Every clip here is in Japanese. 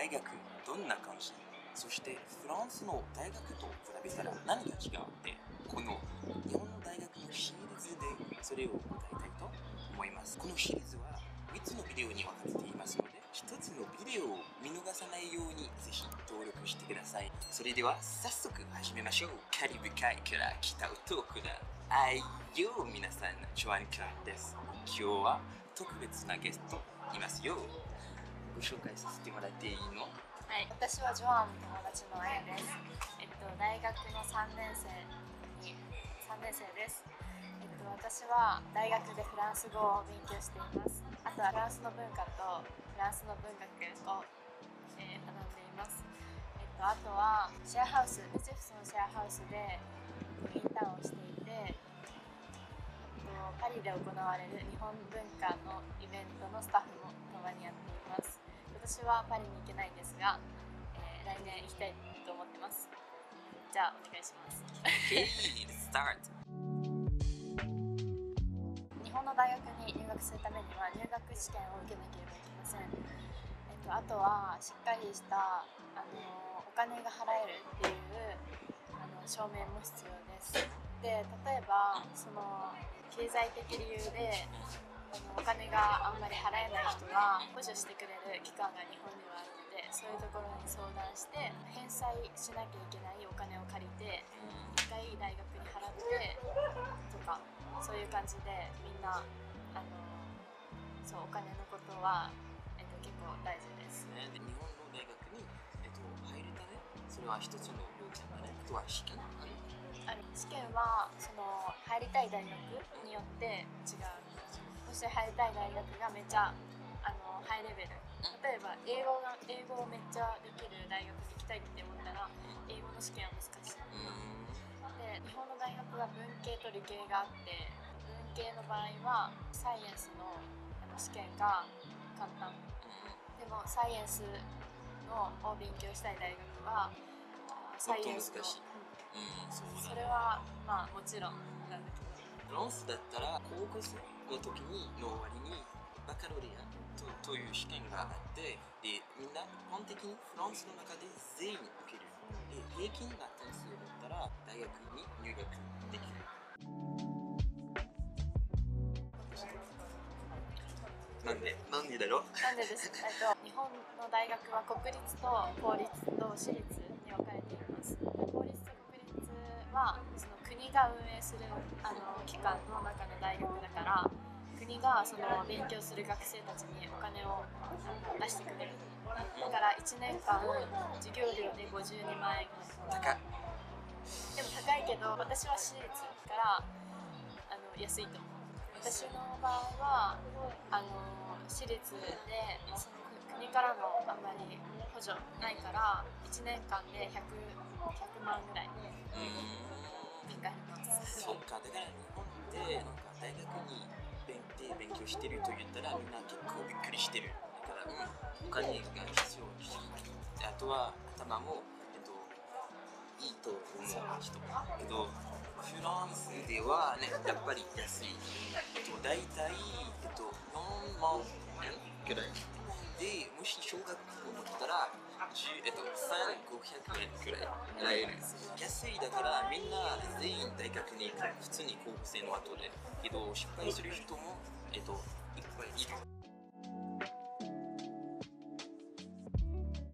大学どんな感じそしてフランスの大学と比べたら何が違うってこの日本の大学のシリーズでそれを答えたいと思います。このシリーズは3つのビデオに分かれていますので1つのビデオを見逃さないようにぜひ登録してください。それでは早速始めましょう。カリブ海から北トークだ愛よ皆さんジョアン・カーです。今日は特別なゲストいますよ。紹介させてもらっていいの？はい、私はジョアンの友達のあやです。えっと大学の3年生に3年生です。えっと私は大学でフランス語を勉強しています。あとはフランスの文化とフランスの文学を、えー学んでいます。えっとあとはシェアハウス、ウジェフスのシェアハウスでインターンをしていて。えっとパリで行われる日本文化のイベントのスタッフもたまにやっています。今年はパリに行けないんですが、えー来年行きたいと思ってます。じゃあお願いします。日本の大学に入学するためには入学試験を受けなければいけません。えっとあとはしっかりしたあのお金が払えるっていうあの証明も必要です。で例えばその経済的理由でお金があんまり払えない人は補助してくれる機関が日本にはあるのでそういうところに相談して返済しなきゃいけないお金を借りて一回大学に払ってとかそういう感じでみんなあのそうお金のことは、えっと、結構大事です。ね、で日本の大学に、えっと、入るためそれは一つのルールだね。あとは試験。ある試験はその入りたい大学によって違うもし入りたい大学がめっちゃあのハイレベル。例えば英語が英語をめっちゃできる大学に行きたいって思ったら英語の試験は難しい。うん。で日本の大学は文系と理系があって文系の場合はサイエンスの試験が簡単でもサイエンスのを勉強したい大学はあサイエンスの。うん、うん、それはまあもちろん。なんだけどフランスだったら高校生の時にの終わりにバカロレアとという試験があってでみんな一般的にフランスの中で全員受けるで平均な点数だったら大学に入学できる。なんでなんでだろう？なんでですえっと日本の大学は国立と公立と私立に分かれています。公立と国立はその国が運営するあの機関の中の大学だから国がその勉強する学生たちにお金を出してくれる。だから1年間授業料で52万円。高っでも高いけど私は私立からあの安いと思う。私の場合はあの私立でその国からのあんまり補助ないから1年間で 100, 100万ぐらい。かかります。そっか。だから日本ってなんか大学に勉で勉強してると言ったらみんな結構びっくりしてる。だから、うん、お金が必要しであとは頭も、えっと、いいと思う人。けどフランスではねやっぱり安い、えっと、大体、えっと、4万円ぐらい。でもし小学校だったら、10えっと、1500円くらい。安い。だから全員大学に普通に高校生の後でけど失敗する人も、えっと、いっぱいいる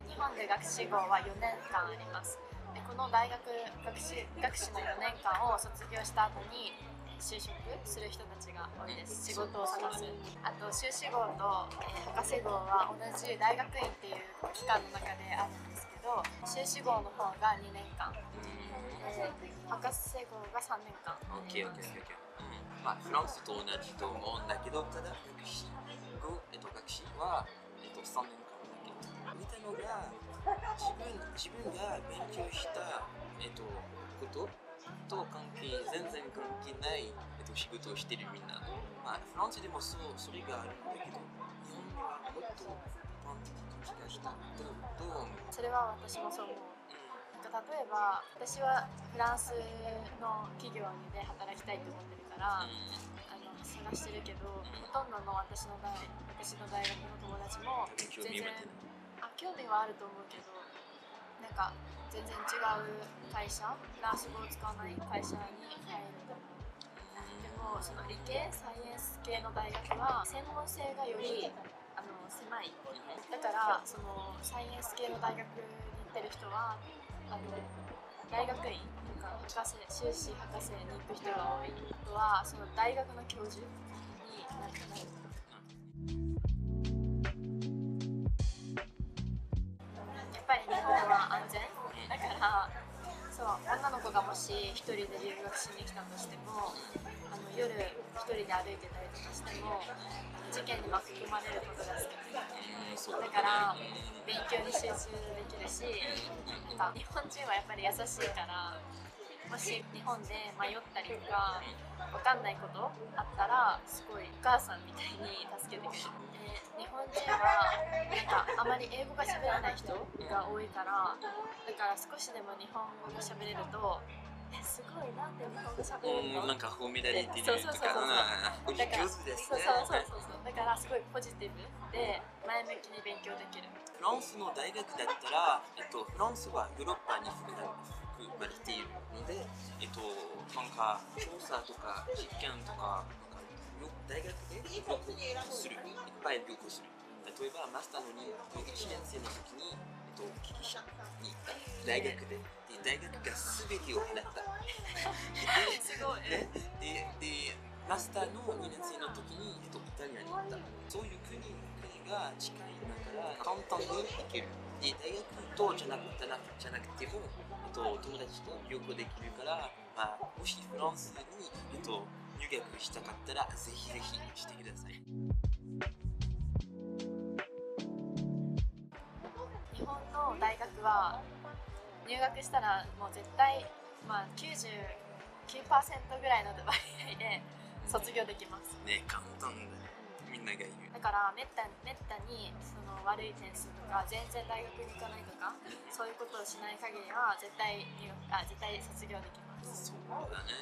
日本で学士号は4年間あります。でこの大学学士学士の4年間を卒業した後に就職する人たちが多いです。仕事を探す。あと修士号と、えー博士号は同じ大学院っていう機関の中であるんですけど修士号の方が2年間。博士号が3年間。ん OKOKOK うん。まあフランスと同じと思うんだけどただ学士語、えっと、学士は、えっと、3年間だけ。見たのが自分自分が勉強した、えっと、ことと関係全然関係ない、えっと、仕事をしてるみんな、まあ、フランスでもそうそれがあるんだけど日本はもっと一般的な気がした。どうどう思う、それは私もそう思う例えば私はフランスの企業で働きたいと思ってるから、ん。あの探してるけど、ほとんどの私の大私の大学の友達も全然あ興味はあると思うけどなんか全然違う会社フランス語を使わない会社に入ると思う。でもその理系サイエンス系の大学は専門性がよりあの狭い。だからそのサイエンス系の大学に行ってる人はあの大学院とか博士修士博士に行く人が多いとはその大学の教授になってなるやっぱり日本は安全。だからそう女の子がもし一人で留学しに来たとしてもあの夜一人で歩いてたりとかしても事件に巻き込まれることが少ない。だから勉強に集中できるしなんか日本人はやっぱり優しいからもし日本で迷ったりとかわかんないことあったらすごいお母さんみたいに助けてくれるで日本人はなんかあまり英語が喋れない人が多いからだから少しでも日本語が喋れるとすごいなんで日本語喋れるのう。んなんか褒められてるとそうそうそうそうかうんだか。ら上手ですそうねそうそうそう。そうだからすごいポジティブで前向きに勉強できるフランスの大学だったら、えっと、フランスはヨーロッパに含まれているので、えっと、なんか調査とか実験とかなんかよ大学で旅行する。いっぱい旅行する。例えばマスターのに1年生の時に、と、ギリシャに行った大学で。で大学が全てを払った。すごい。でででマスターの2年生の時に、えっと、イタリアに行った。そういう国国が近いんだから簡単に行ける。で大学とじゃなくじゃなじゃなくても、えっと、友達と旅行できるから、まあ、もしフランスに、えっと、入学したかったらぜひぜひしてくださいは入学したらもう絶対、まあ、99%ぐらいの割合で卒業できます。ね簡単だね。みんながいるだからめっためったにその悪い点数とか全然大学に行かないとかそういうことをしない限りは絶対入学あ絶対卒業できます。そうだね。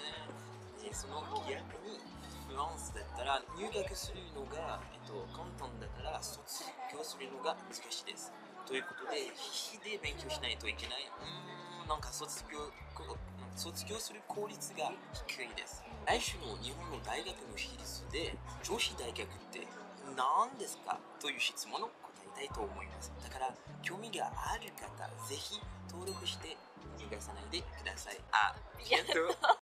でその逆にフランスだったら入学するのが、えっと、簡単だから卒業するのが難しいですということで必死で勉強しないといけない。うーんなんか卒業卒業する効率が低いです。来週の日本の大学の比率で女子大学って何ですか？という質問を答えたいと思います。だから興味がある方ぜひ登録して逃がさないでください。あ、いやビエント